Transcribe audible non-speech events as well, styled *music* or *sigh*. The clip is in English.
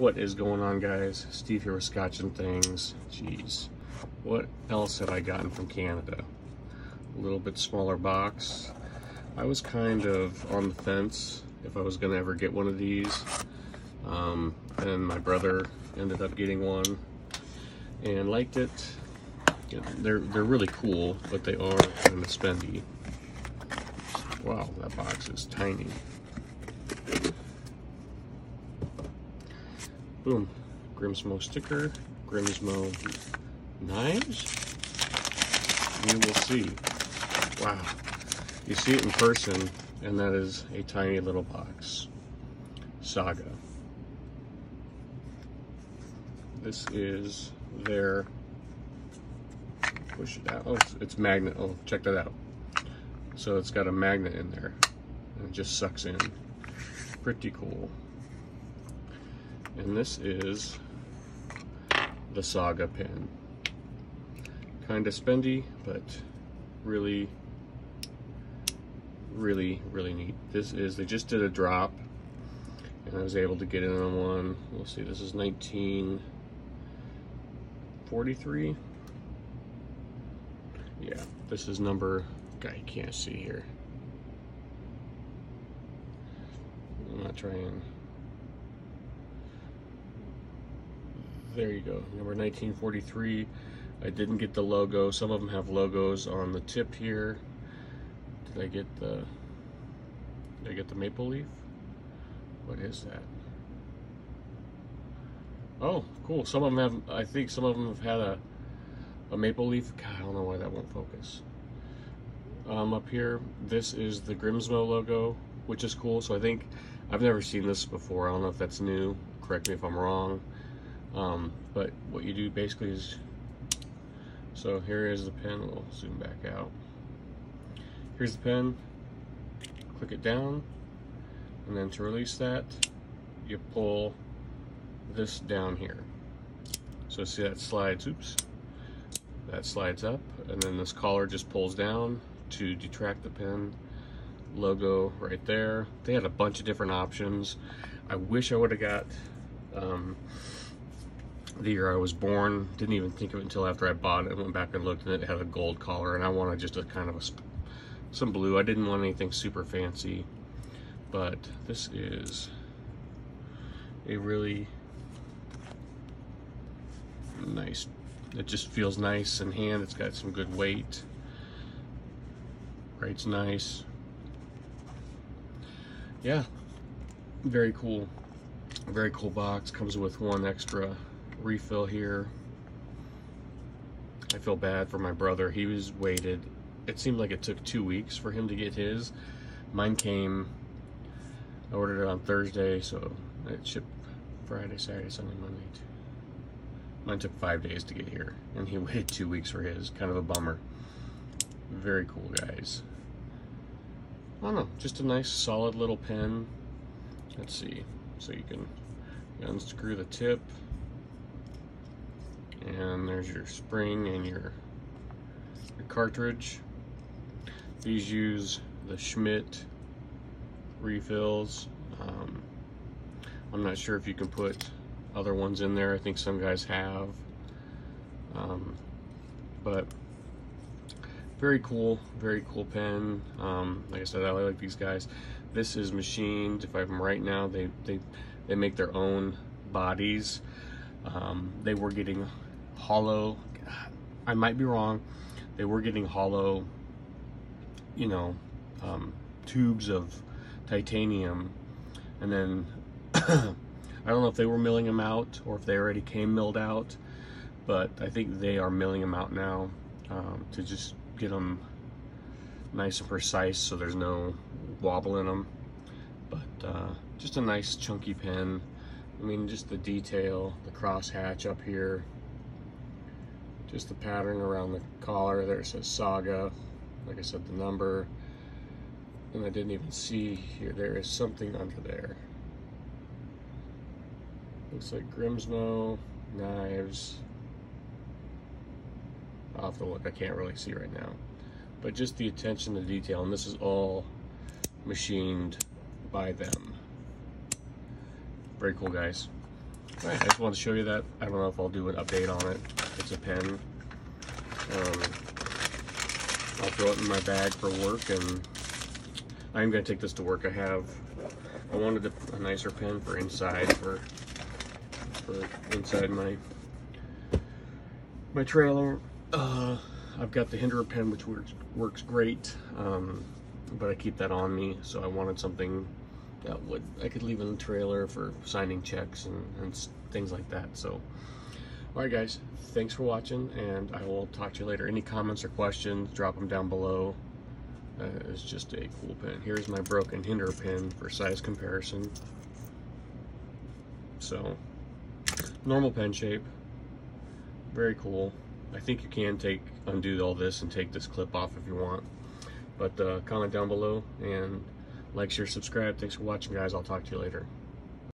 What is going on, guys? Steve here with Scotch and Things. Jeez, what else have I gotten from Canada? A little bit smaller box. I was kind of on the fence if I was going to ever get one of these. Um, and my brother ended up getting one and liked it. They're, they're really cool, but they are kind of spendy. Wow, that box is tiny. Boom. Grimsmo sticker. Grimsmo knives. We will see. Wow. You see it in person, and that is a tiny little box. Saga. This is their push it out. Oh, it's, it's magnet. Oh, check that out. So it's got a magnet in there, and it just sucks in. Pretty cool. And this is the Saga pen. Kind of spendy, but really, really, really neat. This is, they just did a drop, and I was able to get in on one. We'll see, this is 1943. Yeah, this is number, guy can't see here. I'm not trying. There you go, number 1943. I didn't get the logo. Some of them have logos on the tip here. Did I get the, did I get the maple leaf? What is that? Oh, cool. Some of them have, I think some of them have had a, a maple leaf. God, I don't know why that won't focus. Um, up here, this is the Grimsmo logo, which is cool. So I think, I've never seen this before. I don't know if that's new. Correct me if I'm wrong. Um, but what you do basically is, so here is the pen, we'll zoom back out. Here's the pen, click it down, and then to release that, you pull this down here. So see that slides, oops, that slides up, and then this collar just pulls down to detract the pen logo right there. They had a bunch of different options. I wish I would have got um, the year I was born. Didn't even think of it until after I bought it. Went back and looked and it had a gold collar and I wanted just a kind of a, some blue. I didn't want anything super fancy, but this is a really nice, it just feels nice in hand. It's got some good weight. Writes nice. Yeah, very cool. Very cool box. Comes with one extra refill here. I feel bad for my brother. He was waited. It seemed like it took two weeks for him to get his. Mine came, I ordered it on Thursday, so it shipped Friday, Saturday, Sunday, Monday. Mine took five days to get here, and he *laughs* waited two weeks for his. Kind of a bummer. Very cool, guys. I don't know, just a nice solid little pen. Let's see, so you can unscrew the tip, there's your spring and your, your cartridge. These use the Schmidt refills. Um, I'm not sure if you can put other ones in there. I think some guys have. Um, but very cool, very cool pen. Um, like I said, I like these guys. This is machined. If I'm right now, they they they make their own bodies. Um, they were getting hollow. I might be wrong. They were getting hollow, you know, um, tubes of titanium, and then *coughs* I don't know if they were milling them out or if they already came milled out, but I think they are milling them out now um, to just get them nice and precise so there's no wobble in them. But uh, just a nice chunky pen. I mean, just the detail, the cross hatch up here, just the pattern around the collar. There says Saga. Like I said, the number. And I didn't even see here. There is something under there. Looks like Grimsmo, knives. I'll have to look. I can't really see right now. But just the attention to detail. And this is all machined by them. Very cool, guys. I just wanted to show you that. I don't know if I'll do an update on it. It's a pen. Um, I'll throw it in my bag for work, and I'm gonna take this to work. I have, I wanted a, a nicer pen for inside, for for inside my my trailer. Uh, I've got the Hinderer pen, which works works great, um, but I keep that on me, so I wanted something that would I could leave in the trailer for signing checks and, and things like that. So, all right, guys, thanks for watching, and I will talk to you later. Any comments or questions, drop them down below. Uh, it's just a cool pen. Here's my broken Hinderer pen for size comparison. So, normal pen shape, very cool. I think you can take undo all this and take this clip off if you want. But uh, comment down below and like, share, subscribe. Thanks for watching, guys. I'll talk to you later.